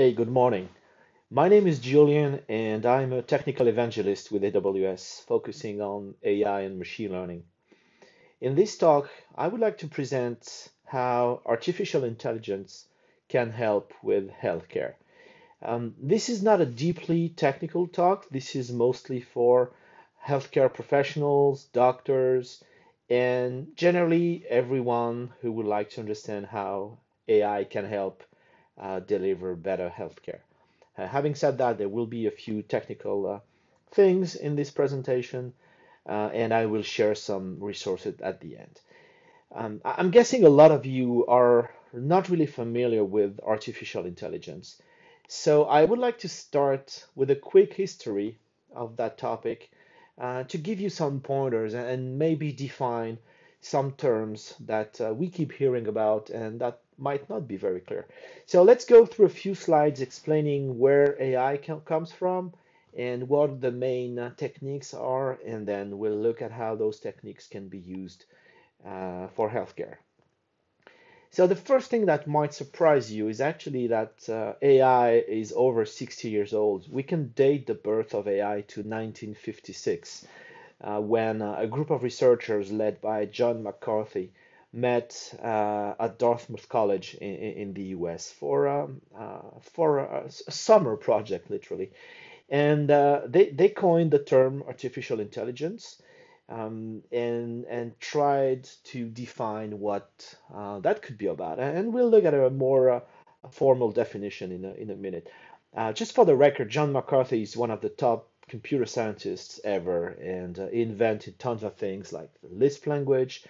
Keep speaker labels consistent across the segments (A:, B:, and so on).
A: Hey, good morning. My name is Julien, and I'm a technical evangelist with AWS, focusing on AI and machine learning. In this talk, I would like to present how artificial intelligence can help with healthcare. Um, this is not a deeply technical talk. This is mostly for healthcare professionals, doctors, and generally everyone who would like to understand how AI can help deliver better healthcare. Uh, having said that, there will be a few technical uh, things in this presentation, uh, and I will share some resources at the end. Um, I'm guessing a lot of you are not really familiar with artificial intelligence. So I would like to start with a quick history of that topic uh, to give you some pointers and maybe define some terms that uh, we keep hearing about and that might not be very clear. So let's go through a few slides explaining where AI comes from and what the main uh, techniques are, and then we'll look at how those techniques can be used uh, for healthcare. So the first thing that might surprise you is actually that uh, AI is over 60 years old. We can date the birth of AI to 1956, uh, when uh, a group of researchers led by John McCarthy met uh, at Dartmouth College in, in the US for, um, uh, for a, a, summer project, literally. And uh, they, they coined the term artificial intelligence um, and, and tried to define what uh, that could be about. And we'll look at a more uh, formal definition in a, in a minute. Uh, just for the record, John McCarthy is one of the top computer scientists ever and invented tons of things like the Lisp language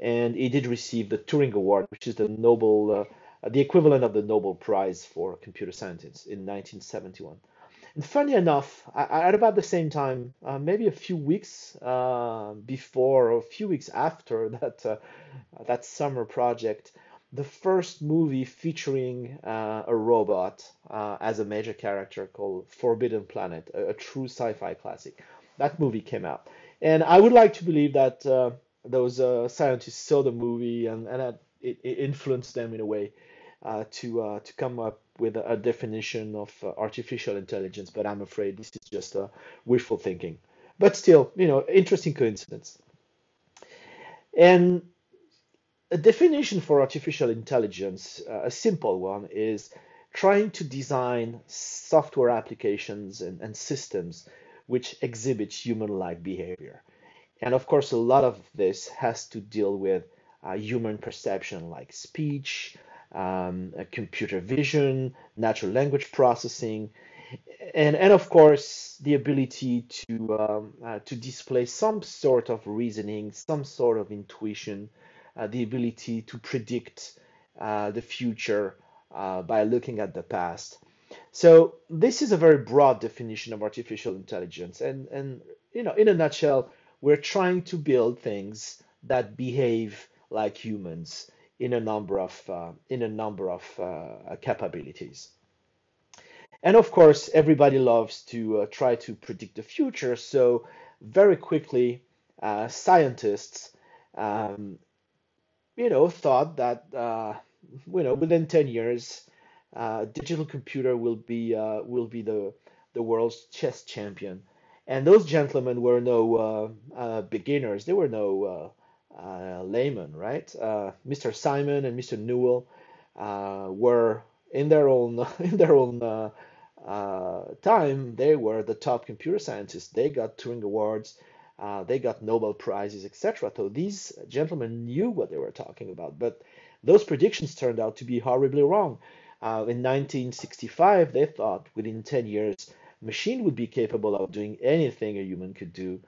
A: and he did receive the Turing Award, which is the Nobel, uh, the equivalent of the Nobel Prize for computer scientists in 1971. And funny enough, at about the same time, uh, maybe a few weeks uh, before or a few weeks after that uh, that summer project, the first movie featuring uh, a robot uh, as a major character called Forbidden Planet, a, a true sci-fi classic, that movie came out. And I would like to believe that those uh, scientists saw the movie and, and it, it influenced them in a way uh, to uh, to come up with a, a definition of uh, artificial intelligence. But I'm afraid this is just a wishful thinking. But still, you know, interesting coincidence. And a definition for artificial intelligence, uh, a simple one, is trying to design software applications and, and systems which exhibit human-like behavior. And of course, a lot of this has to deal with uh, human perception like speech, um, computer vision, natural language processing, and, and of course, the ability to, um, uh, to display some sort of reasoning, some sort of intuition, uh, the ability to predict uh, the future uh, by looking at the past. So this is a very broad definition of artificial intelligence. And, and you know, in a nutshell, we're trying to build things that behave like humans in a number of uh, in a number of uh, capabilities. And of course, everybody loves to uh, try to predict the future. So very quickly, uh, scientists, um, you know, thought that uh, you know within 10 years, uh, digital computer will be will be the the world's chess champion and those gentlemen were no uh, uh, beginners. They were no uh, uh laymen, right? Uh, Mr. Simon and Mr. Newell uh, were in their own in their own time. They were the top computer scientists. They got Turing awards. they got Nobel prizes, etc. So these gentlemen knew what they were talking about. But those predictions turned out to be horribly wrong. in 1965, they thought within 10 years machine would be capable of doing anything a human could do.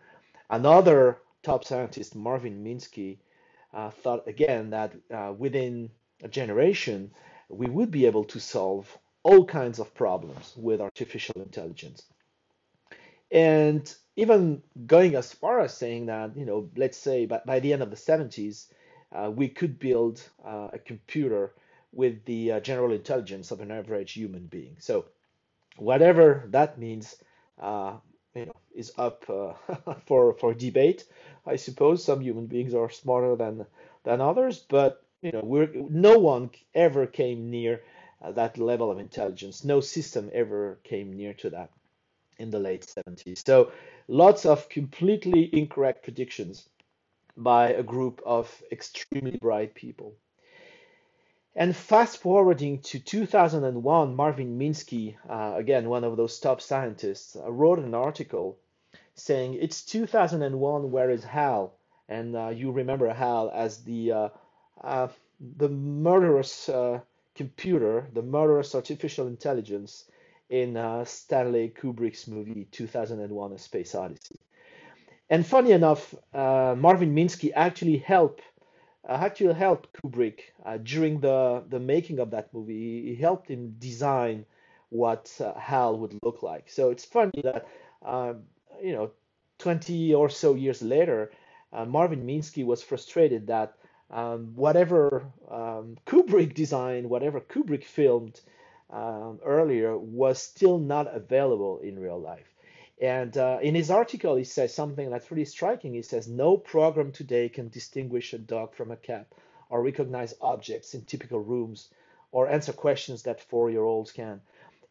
A: Another top scientist, Marvin Minsky, uh, thought again that uh, within a generation, we would be able to solve all kinds of problems with artificial intelligence. And even going as far as saying that, you know, let's say by, by the end of the 70s, uh, we could build uh, a computer with the uh, general intelligence of an average human being. So whatever that means, uh, you know, is up uh, for for debate. I suppose some human beings are smarter than than others, but you know, we're no one ever came near uh, that level of intelligence. No system ever came near to that in the late 70s. So lots of completely incorrect predictions by a group of extremely bright people. And fast forwarding to 2001, Marvin Minsky, uh, again, one of those top scientists, uh, wrote an article saying it's 2001, where is Hal? And uh, you remember Hal as the uh, uh, the murderous uh, computer, the murderous artificial intelligence in Stanley Kubrick's movie 2001: A Space Odyssey. And funny enough, Marvin Minsky actually helped uh, actually helped Kubrick uh, during the, the making of that movie. He helped him design what uh, Hal would look like. So it's funny that, um, you know, 20 or so years later, uh, Marvin Minsky was frustrated that um, whatever um, Kubrick designed, whatever Kubrick filmed um, earlier, was still not available in real life. And uh, in his article, he says something that's really striking. He says, No program today can distinguish a dog from a cat, or recognize objects in typical rooms, or answer questions that four year olds can.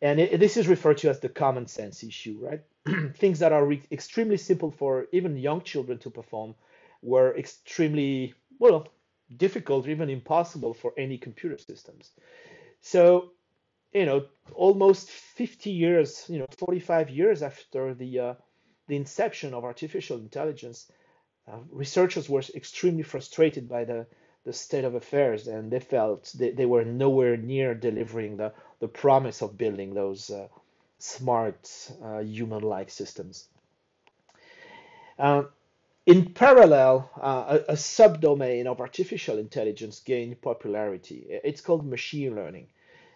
A: And it, this is referred to as the common sense issue, right? Things that are re- extremely simple for even young children to perform were extremely, well, difficult even impossible for any computer systems. So you know, almost 50 years, you know, 45 years after the uh, the inception of artificial intelligence, uh, researchers were extremely frustrated by the the state of affairs, and they felt they, they were nowhere near delivering the the promise of building those uh, smart uh, human-like systems. Uh, in parallel, uh, a, a subdomain of artificial intelligence gained popularity. It's called machine learning.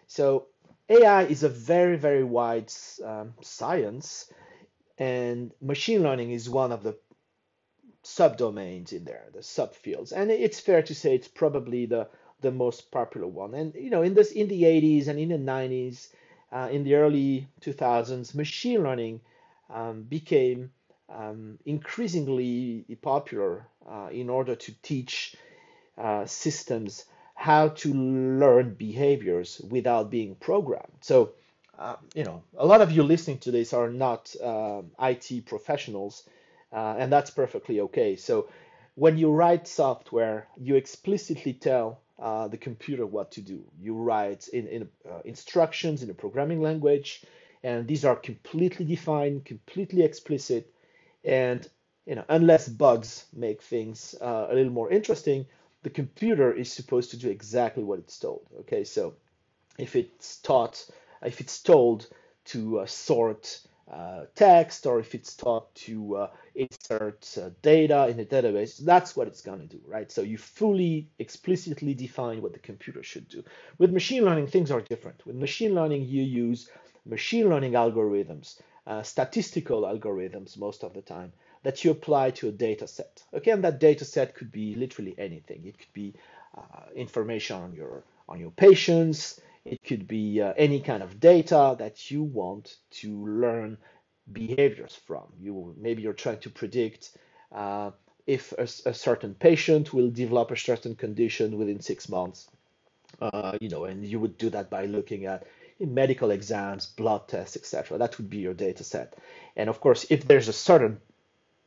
A: So AI is a very, very wide um, science, and machine learning is one of the subdomains in there, the subfields. And it's fair to say it's probably the the most popular one. And you know, in this in the 80s and in the 90s, uh, in the early 2000s, machine learning um, became um, increasingly popular uh, in order to teach uh, systems how to learn behaviors without being programmed. So, uh, you know, a lot of you listening to this are not uh, IT professionals, uh, and that's perfectly okay. So, when you write software, you explicitly tell uh, the computer what to do. You write in, in uh, instructions in a programming language, and these are completely defined, completely explicit, and you know, unless bugs make things uh, a little more interesting, the computer is supposed to do exactly what it's told. Okay, so if it's taught, if it's told to uh, sort uh, text or if it's taught to uh, insert uh, data in a database, that's what it's going to do, right? So you fully explicitly define what the computer should do. With machine learning, things are different. With machine learning, you use machine learning algorithms, uh, statistical algorithms most of the time, that you apply to a data set. Again, that data set could be literally anything. It could be uh, information on your on your patients. It could be uh, any kind of data that you want to learn behaviors from. You maybe you're trying to predict uh, if a, a, certain patient will develop a certain condition within six months. Uh, you know, and you would do that by looking at medical exams, blood tests, etc. That would be your data set. And of course, if there's a certain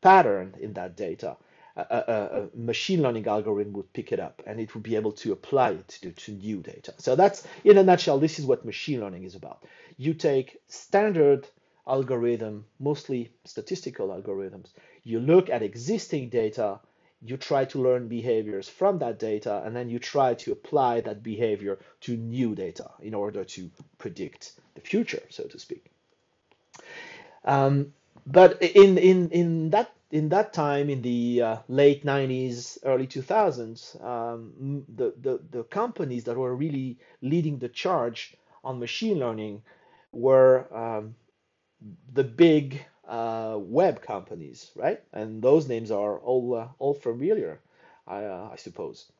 A: pattern in that data, a, a, a, machine learning algorithm would pick it up and it would be able to apply it to, to new data. So that's, in a nutshell, this is what machine learning is about. You take standard algorithm, mostly statistical algorithms, you look at existing data, you try to learn behaviors from that data, and then you try to apply that behavior to new data in order to predict the future, so to speak. Um, but in in in that in that time in the uh, late 90s early 2000s um, the, the the companies that were really leading the charge on machine learning were um, the big uh, web companies right? And those names are all uh, all familiar I, uh, I suppose.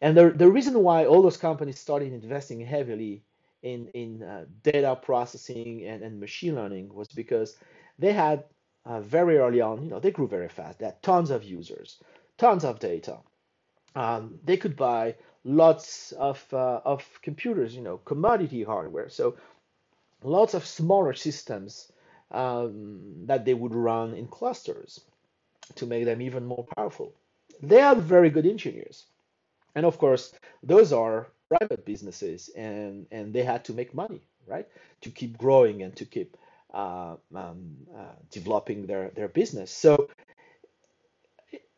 A: And the, the reason why all those companies started investing heavily in in uh, data processing and, and machine learning was because they had uh, very early on, you know, they grew very fast. They had tons of users, tons of data. Um, they could buy lots of uh, of computers, you know, commodity hardware. So lots of smaller systems um, that they would run in clusters to make them even more powerful. They are very good engineers. And of course, those are private businesses and, and they had to make money, right? To keep growing and to keep uh, um, uh, developing their, their business. So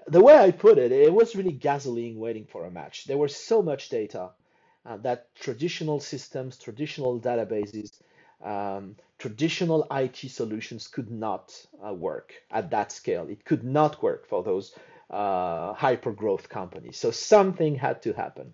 A: the way I put it, it was really gasoline waiting for a match. There was so much data uh, that traditional systems, traditional databases, um, traditional IT solutions could not uh, work at that scale. It could not work for those uh, hyper growth companies. So something had to happen.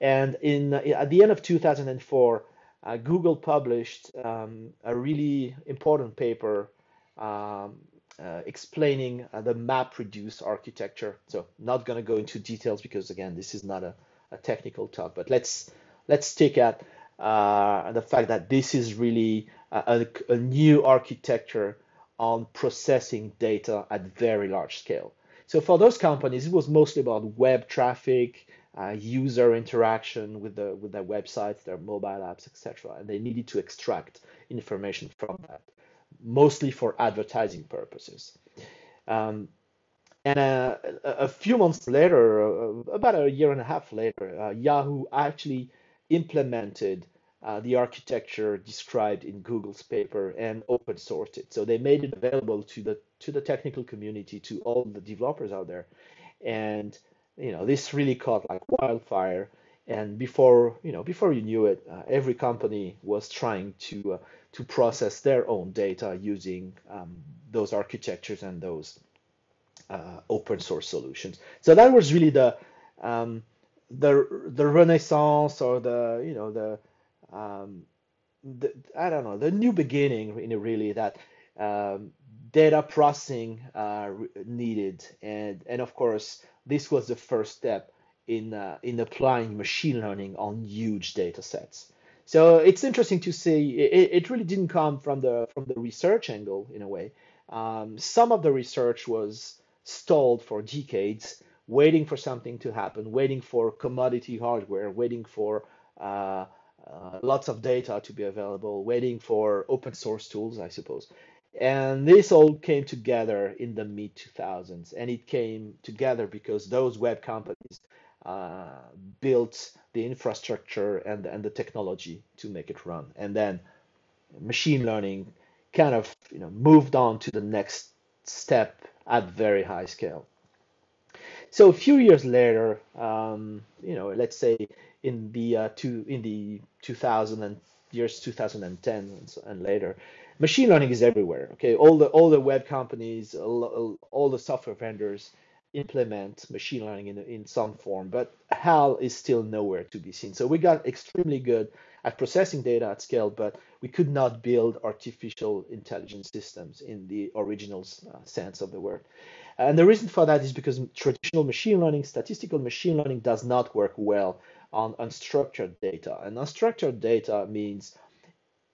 A: And in at the end of 2004, uh, Google published um, a really important paper um, uh, explaining uh, the MapReduce architecture. So not going to go into details because again, this is not a, a technical talk, but let's let's take at uh, the fact that this is really a, a, new architecture on processing data at very large scale. So for those companies, it was mostly about web traffic, uh, user interaction with the with their websites, their mobile apps, etc. And they needed to extract information from that, mostly for advertising purposes. Um, and uh, a few months later, uh, about a year and a half later, uh, Yahoo actually implemented uh, the architecture described in Google's paper and open sourced it. So they made it available to the to the technical community, to all the developers out there, and you know this really caught like wildfire. And before you know, before you knew it, uh, every company was trying to uh, to process their own data using um, those architectures and those uh, open source solutions. So that was really the um, the the renaissance or the you know the um, the, I don't know the new beginning in really that um, data processing uh, needed and and of course this was the first step in uh, in applying machine learning on huge data sets. So it's interesting to see it, it really didn't come from the from the research angle in a way. Um, some of the research was stalled for decades waiting for something to happen, waiting for commodity hardware, waiting for uh, uh, lots of data to be available, waiting for open source tools, I suppose. And this all came together in the mid 2000s, and it came together because those web companies uh, built the infrastructure and, and the technology to make it run. And then machine learning kind of you know moved on to the next step at very high scale. So a few years later, um, you know, let's say in the uh, two in the 2000 and years 2010 and, and, later, machine learning is everywhere. Okay, all the all the web companies, all, the software vendors implement machine learning in in some form, but HAL is still nowhere to be seen. So we got extremely good at processing data at scale, but we could not build artificial intelligence systems in the original uh, sense of the word. And the reason for that is because traditional machine learning, statistical machine learning does not work well on unstructured data. And unstructured data means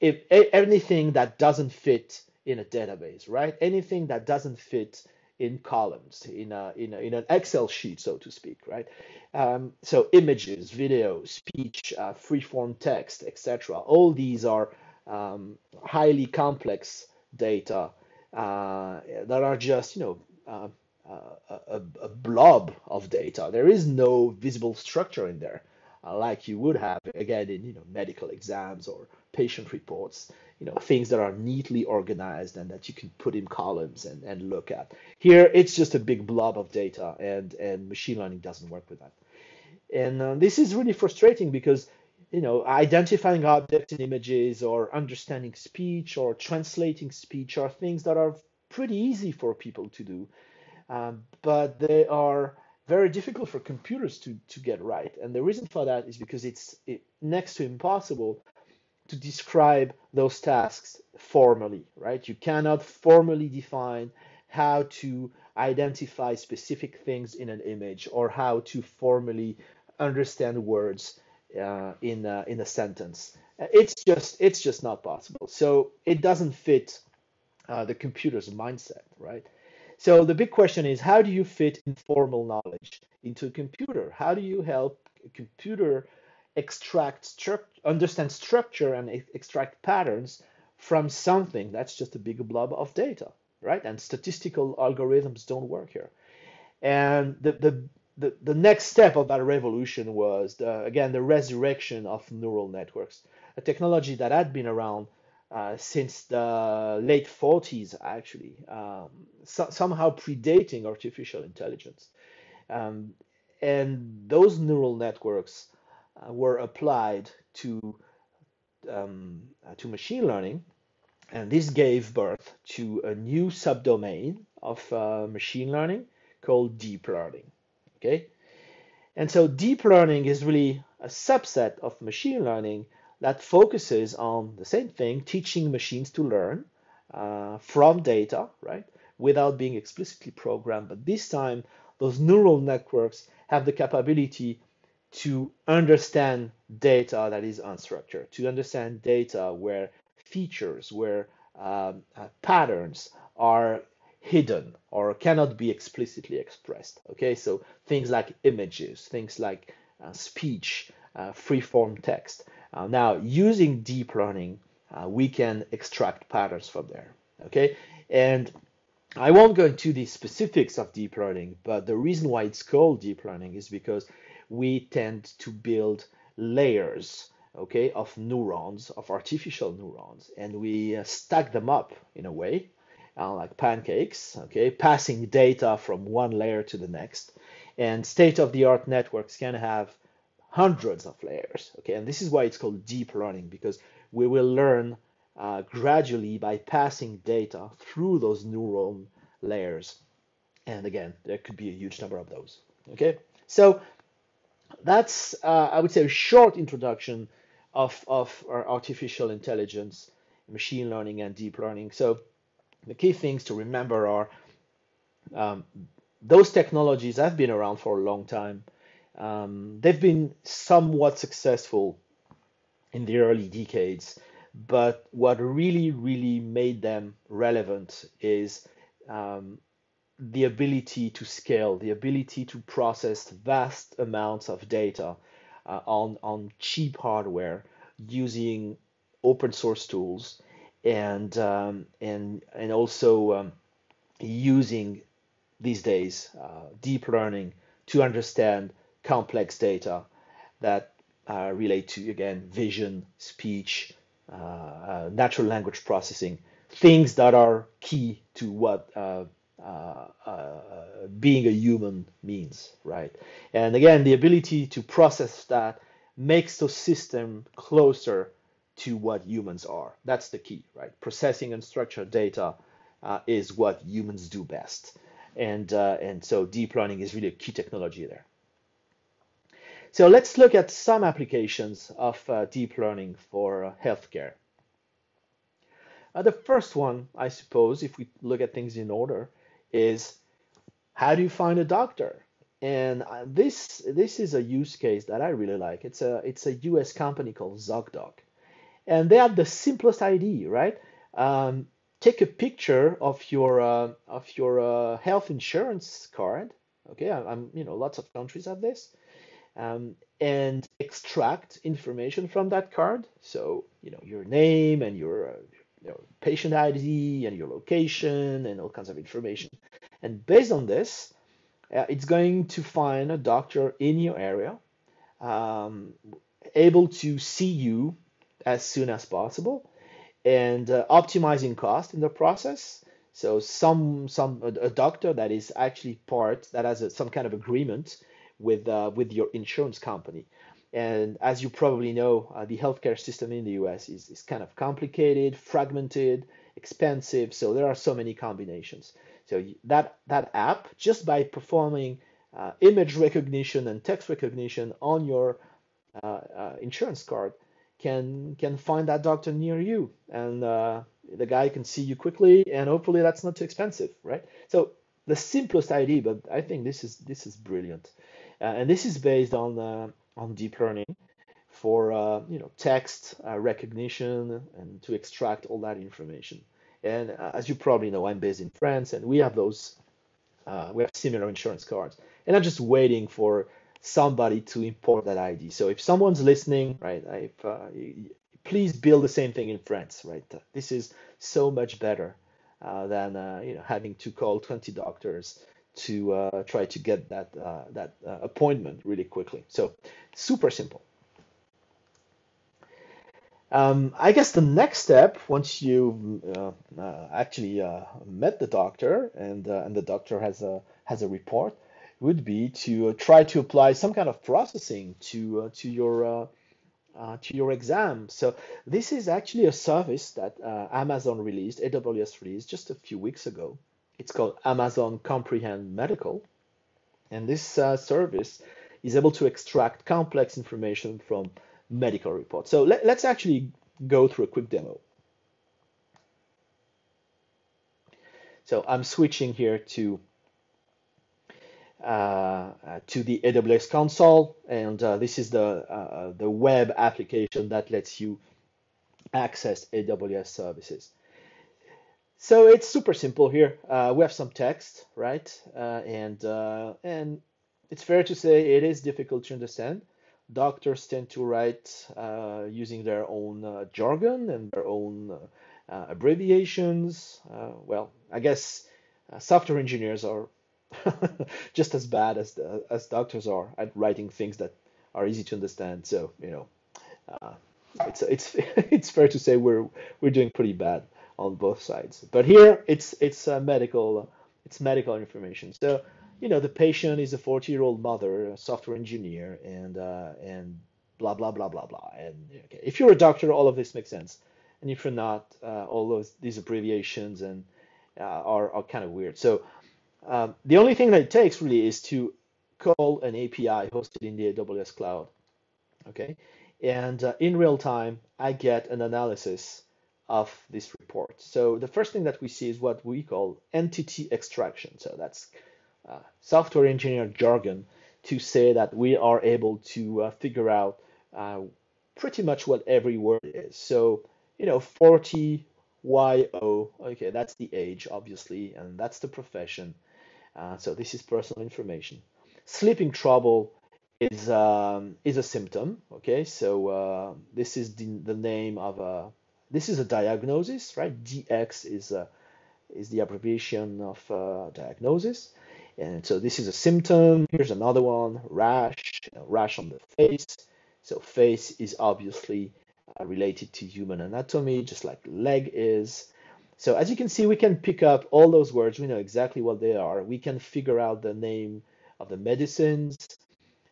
A: if anything that doesn't fit in a database, right? Anything that doesn't fit in columns, in a, in, a, in an Excel sheet, so to speak, right? Um, so images, video, speech, uh, free-form text, etc. All these are um, highly complex data uh, that are just, you know, uh, uh, a, a, blob of data. There is no visible structure in there, uh, like you would have again in you know medical exams or patient reports. You know things that are neatly organized and that you can put in columns and, and look at. Here it's just a big blob of data, and and machine learning doesn't work with that. And uh, this is really frustrating because you know identifying objects in images or understanding speech or translating speech are things that are pretty easy for people to do um, but they are very difficult for computers to, to get right. And the reason for that is because it's it, next to impossible to describe those tasks formally, right? You cannot formally define how to identify specific things in an image or how to formally understand words uh, in a, in a sentence. It's just it's just not possible. So it doesn't fit uh, the computer's mindset, right? So the big question is, how do you fit informal knowledge into a computer? How do you help a computer extract understand structure and extract patterns from something that's just a big blob of data, right? And statistical algorithms don't work here. And the, the, the, the next step of that revolution was, the, again, the resurrection of neural networks, a technology that had been around uh, since the late 40s, actually, um, so, somehow predating artificial intelligence. Um, and those neural networks were applied to um, uh, to machine learning, and this gave birth to a new subdomain of uh, machine learning called deep learning. Okay, and so deep learning is really a subset of machine learning that focuses on the same thing, teaching machines to learn uh, from data, right, without being explicitly programmed. But this time, those neural networks have the capability to understand data that is unstructured, to understand data where features, where um, uh, patterns are hidden or cannot be explicitly expressed. Okay, so things like images, things like uh, speech, uh, free-form text. Uh, now, using deep learning, uh, we can extract patterns from there. Okay, and I won't go into the specifics of deep learning, but the reason why it's called deep learning is because we tend to build layers okay of neurons of artificial neurons and we uh, stack them up in a way uh, like pancakes okay passing data from one layer to the next and state of the art networks can have hundreds of layers okay and this is why it's called deep learning because we will learn uh, gradually by passing data through those neuron layers. And again, there could be a huge number of those. Okay, so that's uh, I would say a short introduction of of artificial intelligence, machine learning, and deep learning. So the key things to remember are um, those technologies have been around for a long time. Um, they've been somewhat successful in the early decades but what really, really made them relevant is um, the ability to scale, the ability to process vast amounts of data uh, on, on cheap hardware using open source tools and um, and and also um, using these days uh, deep learning to understand complex data that uh, relate to again vision, speech, uh, uh, natural language processing, things that are key to what uh, being a human means, right? And again, the ability to process that makes the system closer to what humans are. That's the key, right? Processing and structured data uh, is what humans do best. And, uh, and so deep learning is really a key technology there. So let's look at some applications of uh, deep learning for uh, healthcare. Uh, the first one, I suppose, if we look at things in order, is how do you find a doctor? And uh, this this is a use case that I really like. It's a it's a U.S. company called ZocDoc, and they have the simplest idea, right? Um, take a picture of your uh, of your uh, health insurance card. Okay, I, am you know lots of countries have this um, and extract information from that card. So, you know, your name and your, your patient ID and your location and all kinds of information. And based on this, uh, it's going to find a doctor in your area, um, able to see you as soon as possible, and uh, optimizing cost in the process. So some some a, a doctor that is actually part that has a, some kind of agreement with uh, with your insurance company. And as you probably know, uh, the healthcare system in the US is, is kind of complicated, fragmented, expensive. So there are so many combinations. So that that app, just by performing uh, image recognition and text recognition on your uh, uh, insurance card, can can find that doctor near you, and uh, the guy can see you quickly, and hopefully that's not too expensive, right? So the simplest idea, but I think this is this is brilliant. Uh, and this is based on on deep learning for uh, you know text recognition and to extract all that information. And as you probably know, I'm based in France, and we have those we have similar insurance cards. And I'm just waiting for somebody to import that ID. So if someone's listening, right, if, uh, please build the same thing in France, right? This is so much better uh, than uh, you know having to call 20 doctors to uh, try to get that uh, that uh, appointment really quickly. So super simple. Um, I guess the next step, once you uh, actually met the doctor and and the doctor has a has a report, would be to try to apply some kind of processing to to your uh, to your exam. So this is actually a service that uh, Amazon released, AWS released just a few weeks ago. It's called Amazon Comprehend Medical. And this uh, service is able to extract complex information from medical reports. So let, let's actually go through a quick demo. So I'm switching here to uh, uh, to the AWS console, and uh, this is the the web application that lets you access AWS services. So it's super simple here. Uh, we have some text, right? Uh, and uh, and it's fair to say it is difficult to understand. Doctors tend to write using their own jargon and their own abbreviations. well, I guess software engineers are just as bad as the, as doctors are at writing things that are easy to understand. So you know, uh, it's it's it's fair to say we're we're doing pretty bad on both sides. But here it's it's uh, medical it's medical information. So you know the patient is a 40 year old mother, software engineer, and uh, and blah blah blah blah blah. And okay, if you're a doctor, all of this makes sense. And if you're not, uh, all those these abbreviations and uh, are are kind of weird. So um, the only thing that it takes really is to call an API hosted in the AWS cloud. Okay, and uh, in real time, I get an analysis of this report. So the first thing that we see is what we call entity extraction. So that's uh, software engineer jargon to say that we are able to uh, figure out uh, pretty much what every word is. So you know, 40 YO, okay, that's the age, obviously, and that's the profession. Uh, so this is personal information. Sleeping trouble is um, is a symptom. Okay, so uh, this is the, the name of a this is a diagnosis, right? DX is a, is the abbreviation of uh, diagnosis, and so this is a symptom. Here's another one: rash, rash on the face. So face is obviously uh, related to human anatomy, just like leg is. So as you can see, we can pick up all those words. We know exactly what they are. We can figure out the name of the medicines.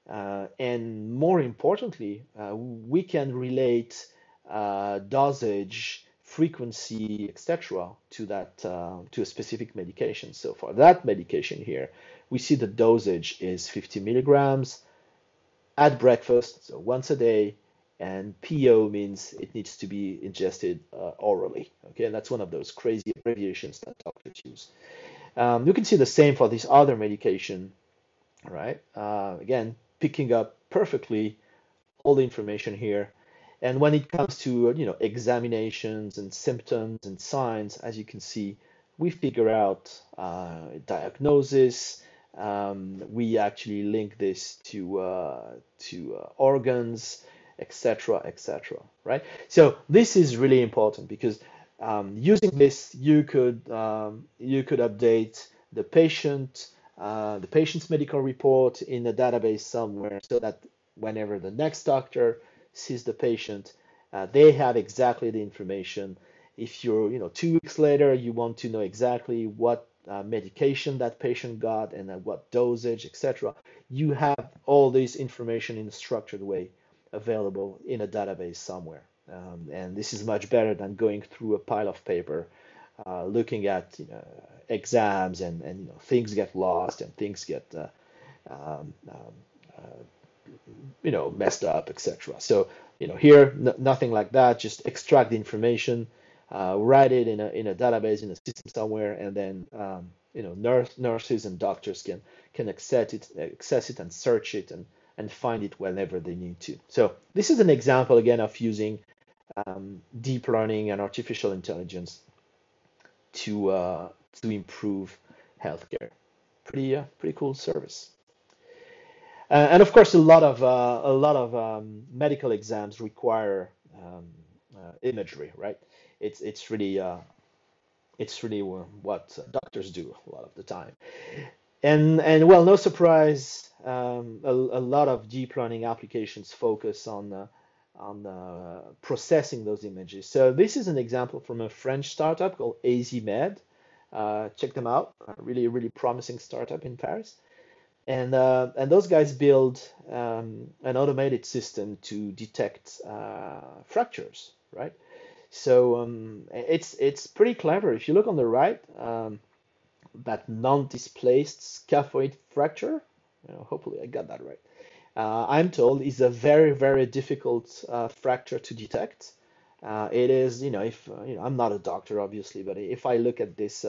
A: Uh, and more importantly, uh, we can relate uh, dosage, frequency, etc. to that uh, to a specific medication. So for that medication here, we see the dosage is 50 milligrams at breakfast, so once a day, and PO means it needs to be ingested uh, orally. Okay, and that's one of those crazy abbreviations that doctors use. Um, you can see the same for this other medication, right? Uh, again, picking up perfectly all the information here. And when it comes to you know examinations and symptoms and signs, as you can see, we figure out uh, diagnosis. Um, we actually link this to uh, to uh, organs etc., etc. Right? So this is really important because um, using this, you could um, you could update the patient uh, the patient's medical report in a database somewhere, so that whenever the next doctor sees the patient, uh, they have exactly the information. If you're, you know, two weeks later, you want to know exactly what uh, medication that patient got and at what dosage, etc. You have all this information in a structured way available in a database somewhere. Um, and this is much better than going through a pile of paper, uh, looking at you know, exams and, and you know, things get lost and things get uh, um, um, uh, you know messed up, etc. So you know here nothing like that. Just extract the information, uh, write it in a in a database in a system somewhere, and then um, you know nurse, nurses and doctors can can access it access it and search it and and find it whenever they need to. So this is an example again of using um, deep learning and artificial intelligence to uh, to improve healthcare. Pretty uh, pretty cool service. Uh, and of course, a lot of uh, a lot of um, medical exams require um, uh, imagery, right? It's it's really uh, it's really what doctors do a lot of the time. And and well, no surprise, um, a, a lot of deep learning applications focus on uh, on uh, processing those images. So this is an example from a French startup called AZMed. Check them out. A really, really promising startup in Paris. And, uh, and those guys build um, an automated system to detect uh, fractures, right? So um, it's it's pretty clever. If you look on the right, um, that non-displaced scaphoid fracture, you know, hopefully I got that right. Uh, I'm told is a very very difficult uh, fracture to detect. Uh, it is, you know, if uh, you know, I'm not a doctor, obviously, but if I look at this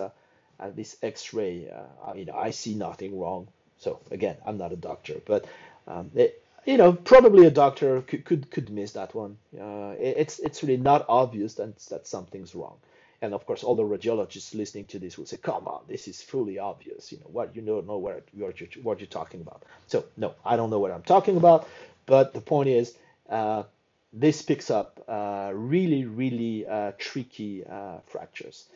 A: at this X-ray, you know, I see nothing wrong. So again, I'm not a doctor, but um, it, you know, probably a doctor could could, could miss that one. Uh, it, it's it's really not obvious that that something's wrong. And of course, all the radiologists listening to this will say, "Come on, this is fully obvious. You know what? You don't know what you're what you're talking about." So no, I don't know what I'm talking about. But the point is, uh, this picks up uh, really, really uh, tricky uh, fractures.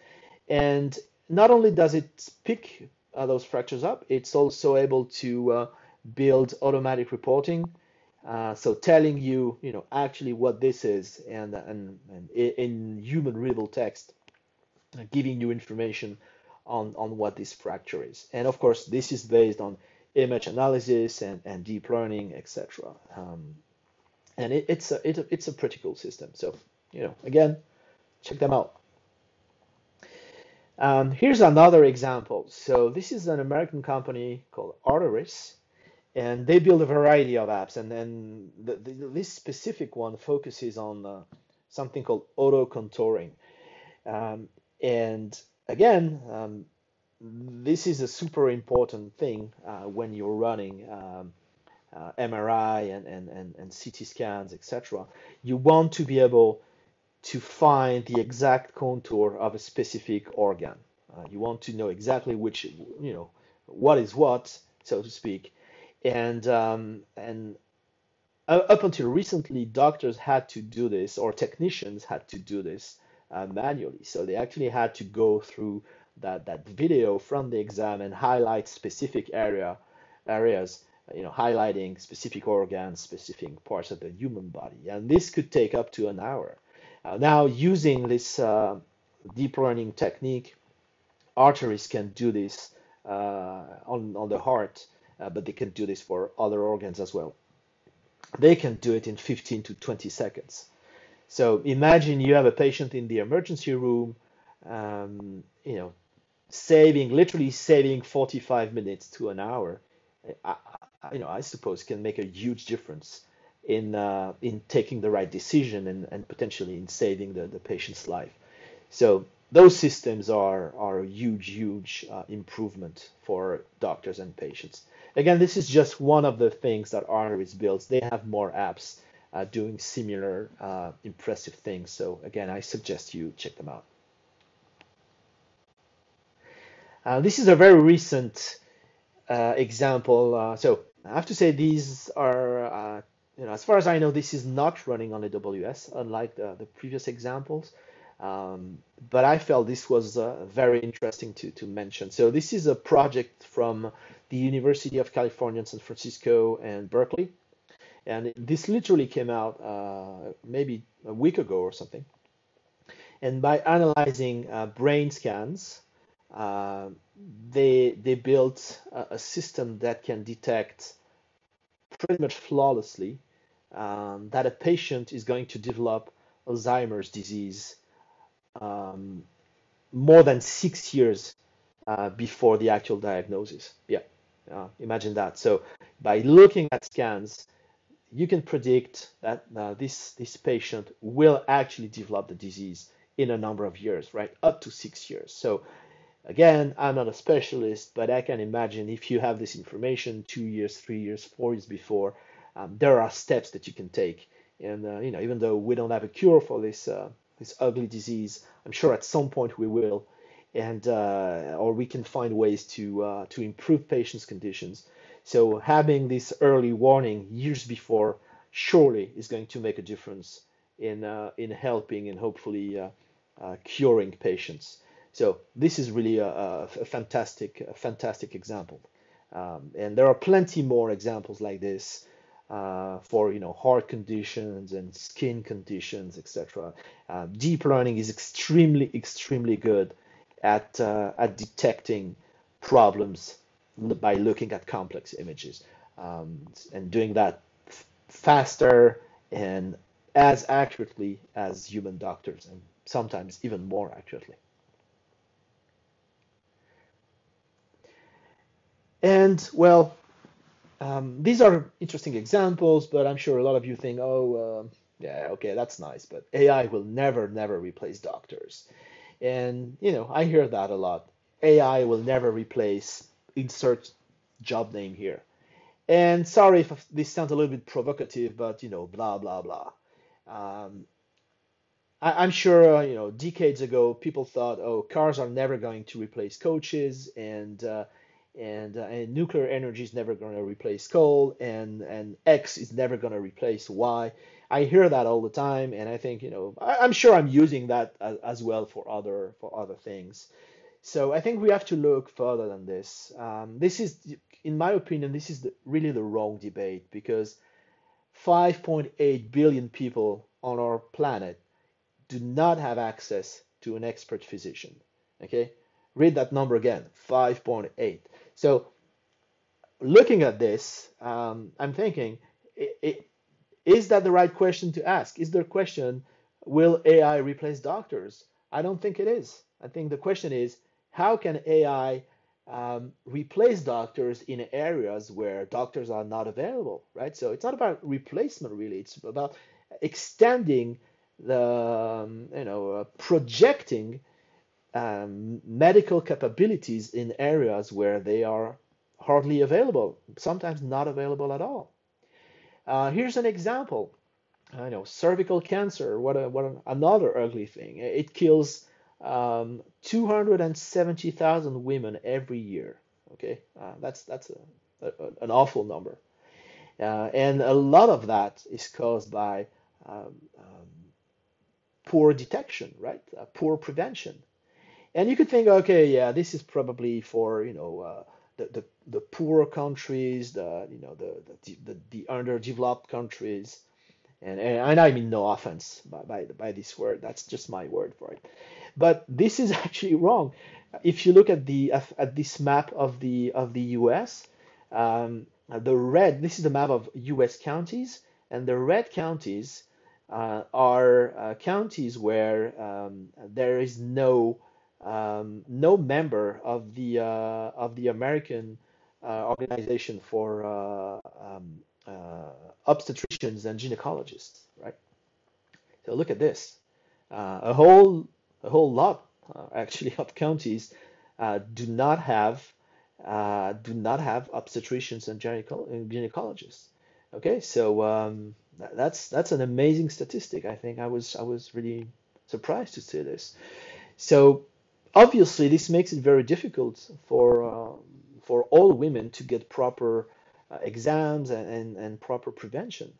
A: And not only does it pick uh, those fractures up, it's also able to uh, build automatic reporting. Uh, so telling you, you know, actually what this is, and and, and in human readable text, giving you information on on what this fracture is. And of course, this is based on image analysis and, and deep learning, etc. Um, and it, it's a it, it's a pretty cool system. So you know, again, check them out. Um, here's another example. So this is an American company called Arterys, and they build a variety of apps. And then the, the, this specific one focuses on uh, something called auto contouring. Um, and again, um, this is a super important thing uh, when you're running um, uh, MRI and, and, and, and CT scans, etc. You want to be able to find the exact contour of a specific organ. Uh, you want to know exactly which, you know, what is what, so to speak. And um, and up until recently, doctors had to do this, or technicians had to do this uh, manually. So they actually had to go through that that video from the exam and highlight specific area areas you know, highlighting specific organs, specific parts of the human body. And this could take up to an hour. Uh, now, using this uh, deep learning technique, Arterys can do this uh, on, on the heart, but they can do this for other organs as well. They can do it in 15 to 20 seconds. So imagine you have a patient in the emergency room, um, you know, saving, literally saving 45 minutes to an hour. I, you know, I suppose can make a huge difference in uh, in taking the right decision and, and potentially in saving the, the patient's life. So those systems are are a huge huge uh, improvement for doctors and patients. Again, this is just one of the things that Arterys builds. They have more apps uh, doing similar uh, impressive things. So again, I suggest you check them out. Uh, this is a very recent uh, example. So I have to say these are, you know, as far as I know, this is not running on AWS, unlike the, the previous examples. Um, but I felt this was uh, very interesting to, to mention. So this is a project from the University of California San Francisco and Berkeley. And this literally came out uh, maybe a week ago or something. And by analyzing uh, brain scans, uh, they they built a, a, system that can detect pretty much flawlessly um, that a patient is going to develop Alzheimer's disease um, more than six years uh, before the actual diagnosis. Yeah, uh, imagine that. So by looking at scans, you can predict that uh, this this patient will actually develop the disease in a number of years, right? Up to six years. So Again, I'm not a specialist, but I can imagine if you have this information two years, three years, four years before, um, there are steps that you can take. And uh, you know, even though we don't have a cure for this uh, this ugly disease, I'm sure at some point we will, and uh, or we can find ways to uh, to improve patients' conditions. So having this early warning years before surely is going to make a difference in uh, in helping and hopefully uh, curing patients. So this is really a, a, fantastic a fantastic example, um, and there are plenty more examples like this uh, for you know heart conditions and skin conditions, etc. Uh, deep learning is extremely extremely good at uh, at detecting problems by looking at complex images um, and doing that faster and as accurately as human doctors and sometimes even more accurately. And well, um, these are interesting examples, but I'm sure a lot of you think, oh, uh, yeah, okay, that's nice, but AI will never, never replace doctors. And, you know, I hear that a lot. AI will never replace insert job name here. And sorry if this sounds a little bit provocative, but, you know, blah, blah, blah. Um, I, am sure, uh, you know, decades ago, people thought, oh, cars are never going to replace coaches and, uh, and, uh, and nuclear energy is never going to replace coal and and X is never going to replace Y. I hear that all the time, and I think you know I, am sure I'm using that as, as, well for other for other things. So I think we have to look further than this. Um, this is, in my opinion, this is the, really the wrong debate because 5.8 billion people on our planet do not have access to an expert physician. Okay, read that number again, 5.8. So looking at this, um, I'm thinking, it, it, is that the right question to ask? Is the question, will AI replace doctors? I don't think it is. I think the question is, how can AI um, replace doctors in areas where doctors are not available, right? So it's not about replacement really. It's about extending the, um, you know, uh, projecting um, medical capabilities in areas where they are hardly available, sometimes not available at all. Uh, here's an example. I know cervical cancer. What a, what another ugly thing. It kills um, 270,000 women every year. Okay, uh, that's that's a, a, an awful number, uh, and a lot of that is caused by um, um, poor detection, right? Uh, poor prevention. And you could think, okay, yeah, this is probably for you know uh, the, the the poorer countries, the you know the the, the, the underdeveloped countries, and, and I mean no offense by, by by this word, that's just my word for it. But this is actually wrong. If you look at the at this map of the of the U.S., um, the red this is the map of U.S. counties, and the red counties uh, are uh, counties where um, there is no um, no member of the uh, of the American uh, organization for uh, um, uh, obstetricians and gynecologists, right? So look at this, uh, a whole a whole lot actually of counties do not have do not have obstetricians and gynecologists. Okay, so um, that's that's an amazing statistic. I think I was I was really surprised to see this. So obviously this makes it very difficult for uh, for all women to get proper uh, exams and, and, and, proper prevention.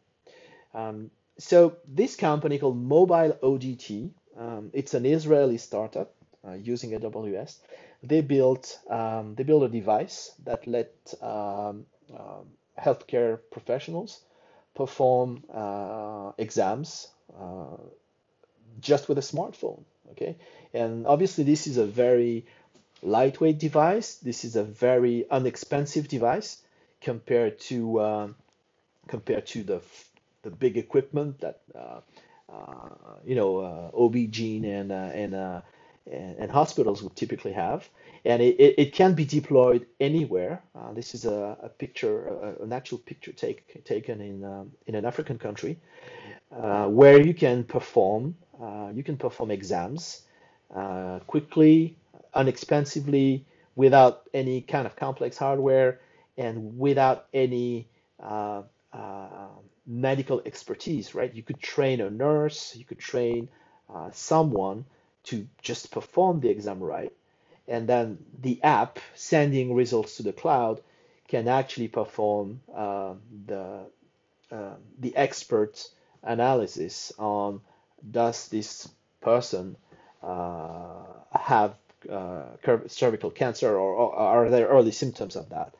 A: Um, so this company called Mobile ODT, um, it's an Israeli startup uh, using AWS. They built um, they built a device that let um, um, healthcare professionals perform uh, exams uh, just with a smartphone. Okay, and obviously this is a very lightweight device. This is a very inexpensive device compared to uh, compared to the the big equipment that uh, uh, you know uh, OB-GYN and uh, and, uh, and, and hospitals would typically have, and it, it, it can be deployed anywhere. Uh, this is a, a picture, a, an actual picture take, taken in um, in an African country, where you can perform you can perform exams uh, quickly, inexpensively, without any kind of complex hardware, and without any uh, uh medical expertise, right? You could train a nurse, you could train uh, someone to just perform the exam right, and then the app sending results to the cloud can actually perform uh, the uh, the expert analysis on does this person uh, have uh, cervical cancer or, or, are there early symptoms of that?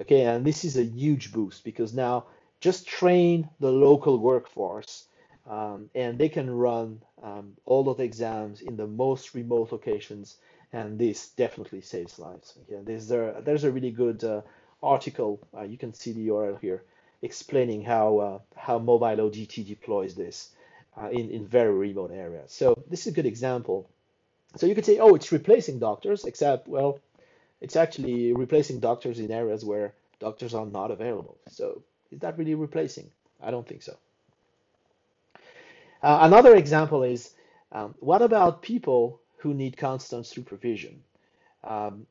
A: Okay, and this is a huge boost because now just train the local workforce um, and they can run um, all of the exams in the most remote locations and this definitely saves lives. Okay, there's a, there's a really good uh, article, uh, you can see the URL here, explaining how, uh, how mobile ODT deploys this uh, in, in very remote areas. So this is a good example. So you could say, oh, it's replacing doctors, except, well, it's actually replacing doctors in areas where doctors are not available. So is that really replacing? I don't think so. Uh, another example is, um, what about people who need constant supervision? Um,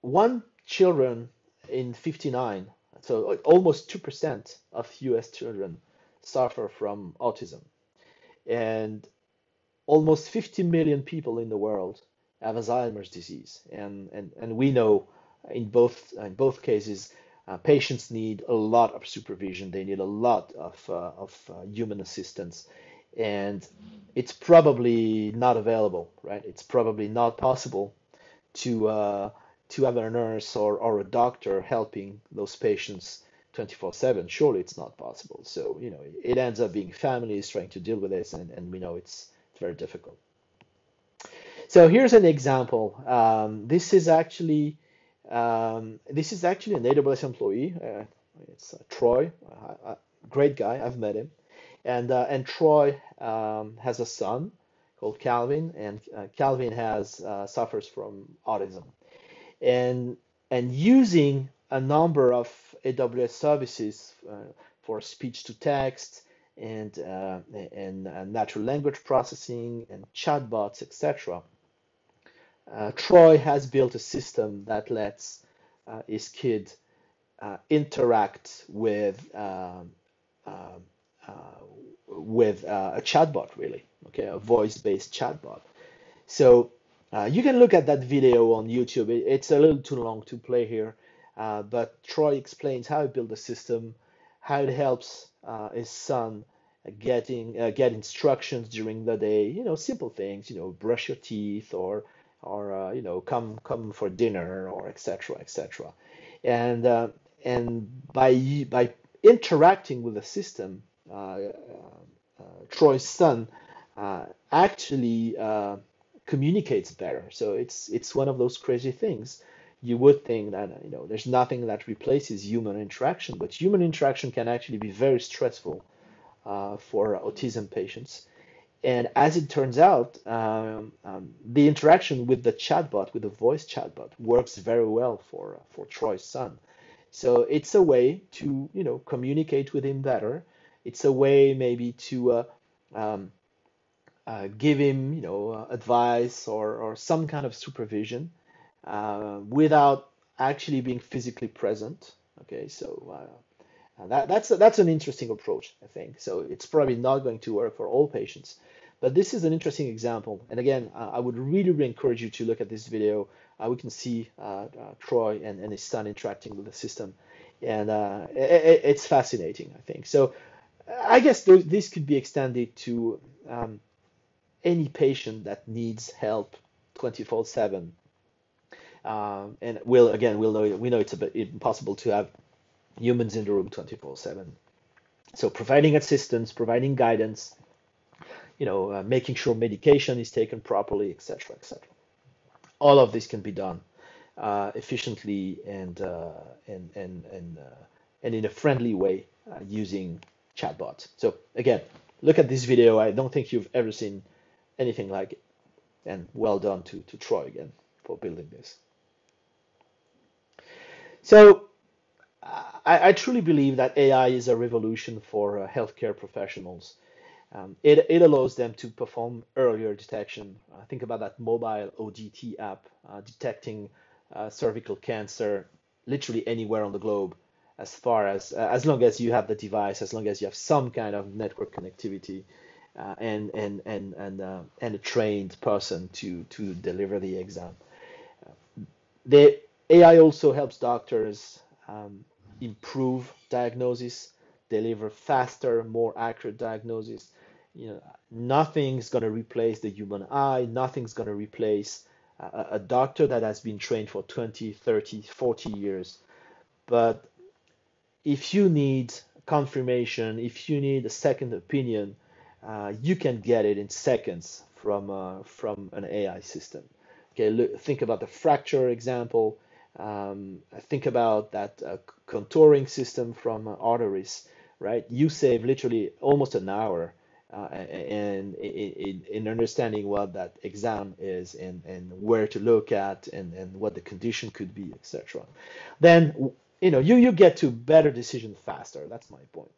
A: one children in 59, so almost 2% of US children suffer from autism. And almost 50 million people in the world have Alzheimer's disease. And, and, and we know in both, in both cases, uh, patients need a lot of supervision. They need a lot of, uh, of uh, human assistance. And it's probably not available, right? It's probably not possible to, uh, to have a nurse or, or a doctor helping those patients 24 7 surely it's not possible. So you know it ends up being families trying to deal with this and, and we know it's, it's very difficult. So here's an example. Um, this is actually um, this is actually an aws employee. Uh, it's uh, troy. Uh, great guy. I've met him. And uh, and troy um, has a son called calvin and uh, calvin has uh, suffers from autism. And and using a number of AWS services uh, for speech to text and uh, and uh, natural language processing and chatbots, etc. Uh, Troy has built a system that lets uh, his kid uh, interact with um, um, with a chatbot, really, okay, a voice-based chatbot. So you can look at that video on YouTube. It, it's a little too long to play here. Uh, but Troy explains how he built the system, how it helps uh, his son getting uh, get instructions during the day. You know, simple things. You know, brush your teeth or or uh, you know come come for dinner or etc. etc. And uh, and by by interacting with the system, Troy's son actually communicates better. So it's it's one of those crazy things you would think that you know there's nothing that replaces human interaction, but human interaction can actually be very stressful uh, for autism patients. And as it turns out, um, um, the interaction with the chatbot, with the voice chatbot, works very well for for Troy's son. So it's a way to you know communicate with him better. It's a way maybe to uh, um, uh, give him you know uh, advice or or some kind of supervision uh, without actually being physically present. Okay, so uh, that, that's that's an interesting approach, I think. So it's probably not going to work for all patients, but this is an interesting example. And again, uh, I would really, really encourage you to look at this video. Uh, we can see uh, uh, Troy and, and his son interacting with the system, and it, it's fascinating, I think. So I guess th this could be extended to um, any patient that needs help 24/7 um, and we'll again we'll know we know it's a bit impossible to have humans in the room 24/7. So providing assistance, providing guidance, you know, uh, making sure medication is taken properly, etc., etc. All of this can be done uh, efficiently and uh, and and and uh, and in a friendly way uh, using chatbots. So again, look at this video. I don't think you've ever seen anything like it. And well done to, to Troy again for building this. So I, I, truly believe that AI is a revolution for uh, healthcare professionals. Um, it, it allows them to perform earlier detection. Uh, think about that mobile ODT app uh, detecting uh, cervical cancer literally anywhere on the globe as far as uh, as long as you have the device, as long as you have some kind of network connectivity uh, and and and and and a trained person to to deliver the exam. They AI also helps doctors um, improve diagnosis, deliver faster, more accurate diagnosis. You know, nothing's going to replace the human eye. Nothing's going to replace a, a doctor that has been trained for 20, 30, 40 years. But if you need confirmation, if you need a second opinion, uh, you can get it in seconds from uh, from an AI system. Okay, look, think about the fracture example. Um, think about that uh, contouring system from uh, Arterys, right? You save literally almost an hour uh, in, in, in understanding what that exam is and, and where to look at and, and what the condition could be, etc. Then you know you, you get to better decision faster. That's my point.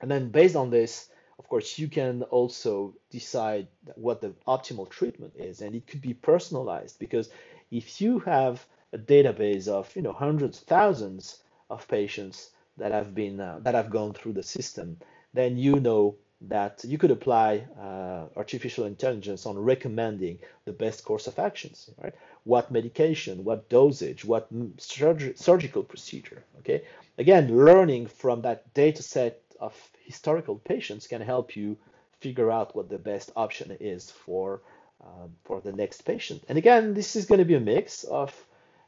A: And then based on this, of course, you can also decide what the optimal treatment is, and it could be personalized because if you have a database of you know hundreds, thousands of patients that have been uh, that have gone through the system, then you know that you could apply uh, artificial intelligence on recommending the best course of actions, right? What medication, what dosage, what surg surgical procedure, okay? Again, learning from that data set of historical patients can help you figure out what the best option is for um, for the next patient. And again, this is going to be a mix of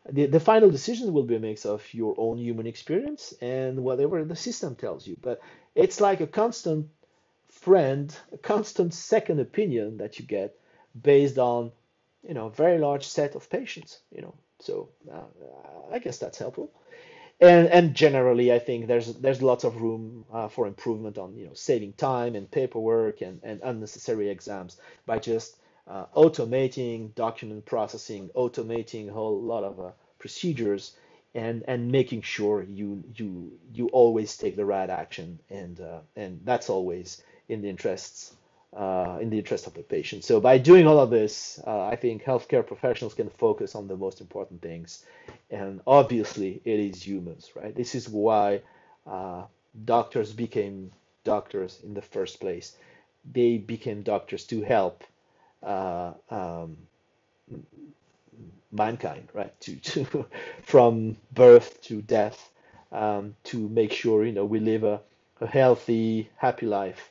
A: the, the final decision will be a mix of your own human experience and whatever the system tells you. But it's like a constant friend, a constant second opinion that you get based on, you know, a very large set of patients, you know. So uh, I guess that's helpful. And, and generally, I think there's there's lots of room uh, for improvement on you know saving time and paperwork and, and unnecessary exams by just uh, automating document processing, automating a whole lot of uh, procedures, and and making sure you you you always take the right action, and uh, and that's always in the interests uh, in the interest of the patient. So by doing all of this, uh, I think healthcare professionals can focus on the most important things, and obviously it is humans, right? This is why uh, doctors became doctors in the first place. They became doctors to help uh, um, mankind, right? To, to from birth to death, um, to make sure you know we live a, a healthy, happy life,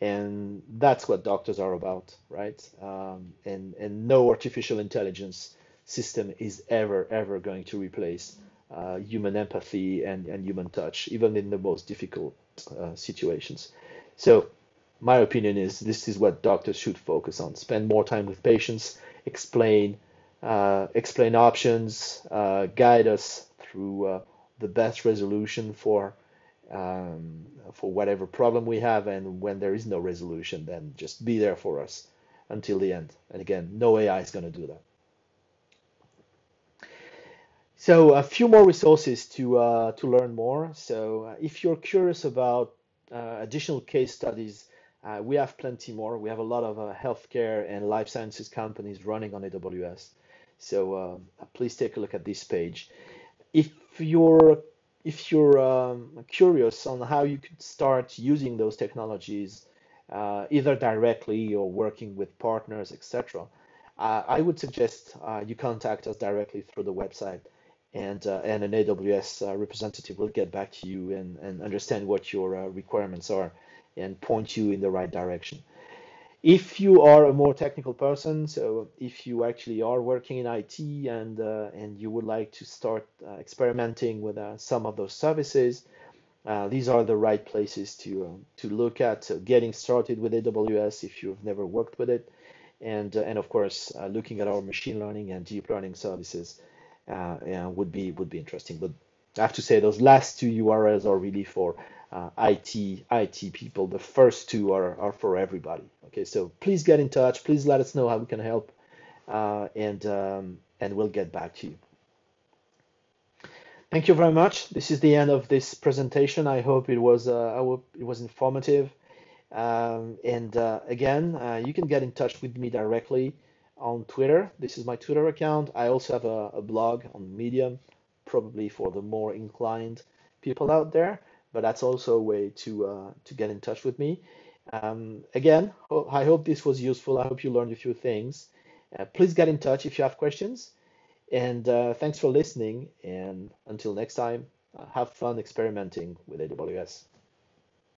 A: and that's what doctors are about, right? Um, and and no artificial intelligence system is ever ever going to replace uh, human empathy and, and human touch, even in the most difficult uh, situations. So my opinion is this is what doctors should focus on. Spend more time with patients, explain uh, explain options, uh, guide us through uh, the best resolution for um, for whatever problem we have, and when there is no resolution, then just be there for us until the end. And again, no AI is going to do that. So a few more resources to uh, to learn more. So uh, if you're curious about uh, additional case studies uh, we have plenty more. We have a lot of uh, healthcare and life sciences companies running on AWS. So uh, please take a look at this page. If you're if you're um, curious on how you could start using those technologies, uh, either directly or working with partners, etc., uh, I would suggest uh, you contact us directly through the website, and and an AWS representative will get back to you and, and understand what your requirements are and point you in the right direction. If you are a more technical person, so if you actually are working in IT and uh, and you would like to start uh, experimenting with uh, some of those services, uh, these are the right places to uh, to look at so getting started with AWS if you've never worked with it, and uh, and of course looking at our machine learning and deep learning services would be would be interesting. But I have to say those last two URLs are really for uh, IT IT people. The first two are, are for everybody. Okay, so please get in touch. Please let us know how we can help, uh, and um, and we'll get back to you. Thank you very much. This is the end of this presentation. I hope it was uh, it was informative. Um, and uh, again, uh, you can get in touch with me directly on Twitter. This is my Twitter account. I also have a, a blog on Medium, probably for the more inclined people out there but that's also a way to uh, to get in touch with me. Um, again, I hope this was useful. I hope you learned a few things. Uh, please get in touch if you have questions. And uh, thanks for listening. And until next time, uh, have fun experimenting with AWS.